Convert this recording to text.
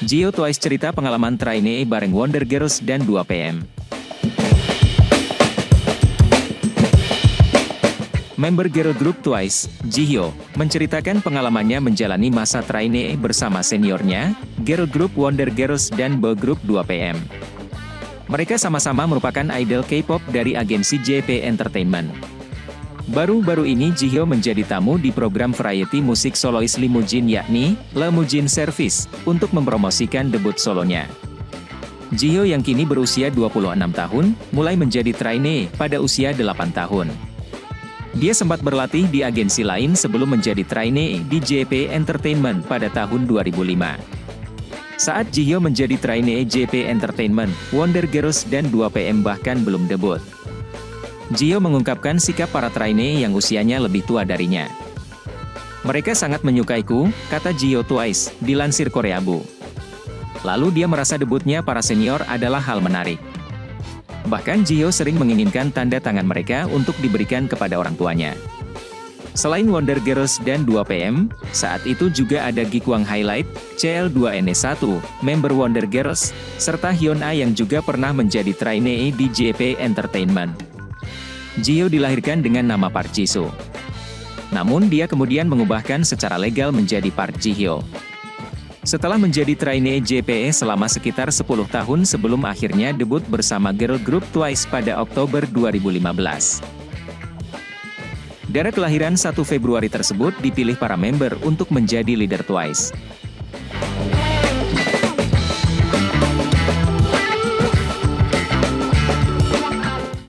Gio Twice cerita pengalaman trainee bareng Wonder Girls dan 2PM. Member girl group Twice, Jihyo, menceritakan pengalamannya menjalani masa trainee bersama seniornya, girl group Wonder Girls dan boy group 2PM. Mereka sama-sama merupakan idol K-pop dari agensi JP Entertainment. Baru-baru ini Jihyo menjadi tamu di program variety musik solois Limujin yakni Limujin Service untuk mempromosikan debut solonya. Jihyo yang kini berusia 26 tahun, mulai menjadi trainee pada usia 8 tahun. Dia sempat berlatih di agensi lain sebelum menjadi trainee di JP Entertainment pada tahun 2005. Saat Jihyo menjadi trainee JP Entertainment, Wonder Girls dan 2PM bahkan belum debut. Jihyo mengungkapkan sikap para trainee yang usianya lebih tua darinya. Mereka sangat menyukaiku, kata Jihyo Twice, dilansir Koreabu. Lalu dia merasa debutnya para senior adalah hal menarik. Bahkan Jio sering menginginkan tanda tangan mereka untuk diberikan kepada orang tuanya. Selain Wonder Girls dan 2PM, saat itu juga ada Gikwang Highlight, CL2NE1, member Wonder Girls, serta Hyun A yang juga pernah menjadi trainee di JP Entertainment. Jio dilahirkan dengan nama Park Jisoo. Namun dia kemudian mengubahkan secara legal menjadi Park Ji-hyo. Setelah menjadi trainee JPE selama sekitar 10 tahun sebelum akhirnya debut bersama girl group Twice pada Oktober 2015. Darah kelahiran 1 Februari tersebut dipilih para member untuk menjadi leader Twice.